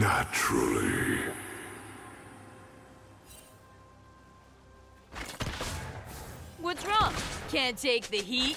Naturally. What's wrong? Can't take the heat?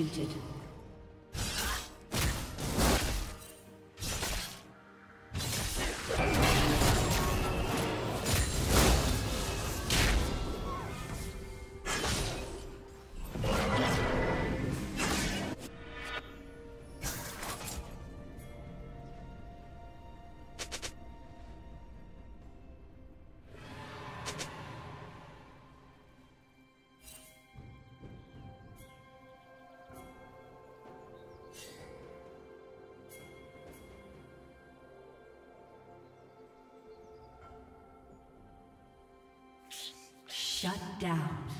Executed. Shut down.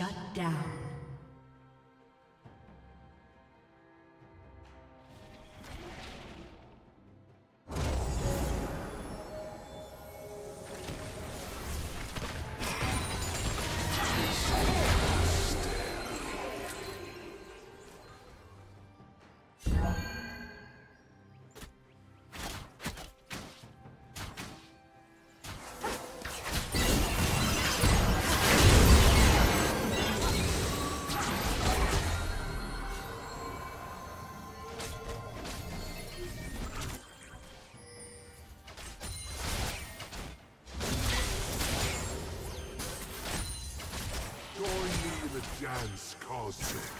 Shut down. Dance, Cosmic.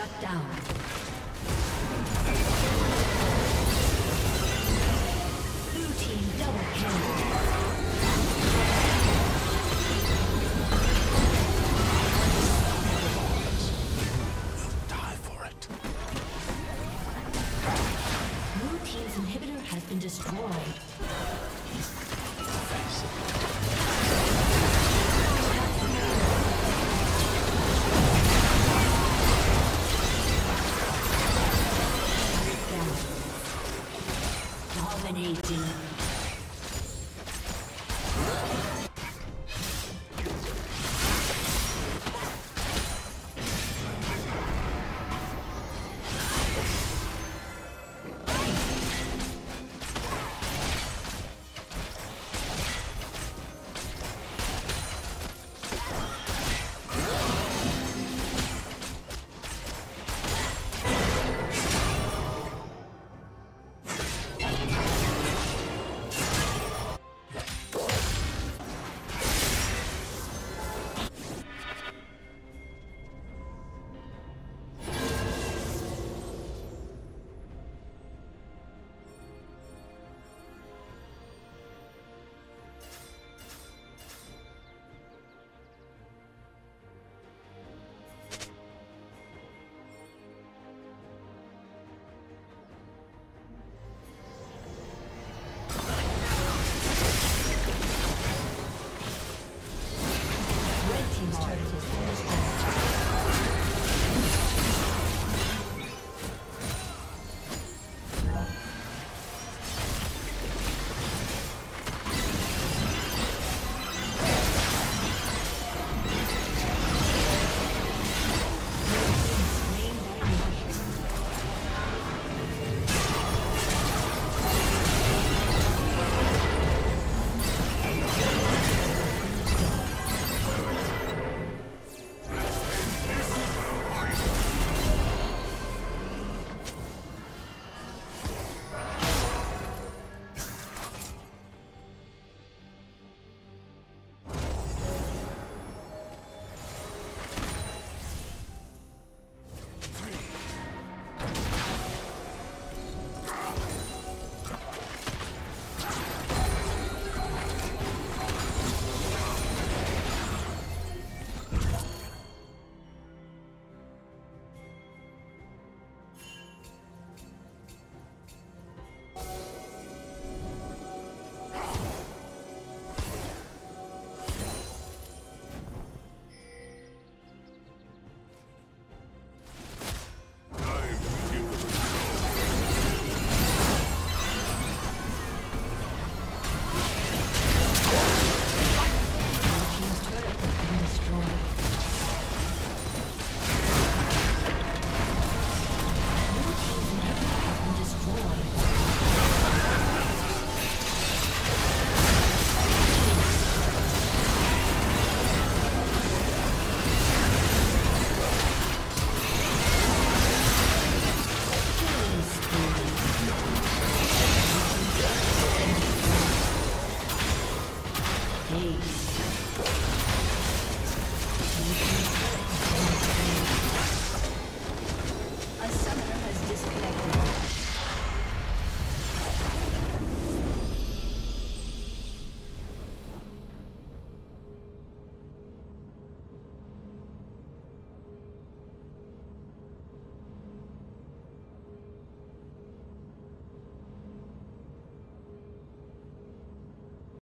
Shut down. Dominating.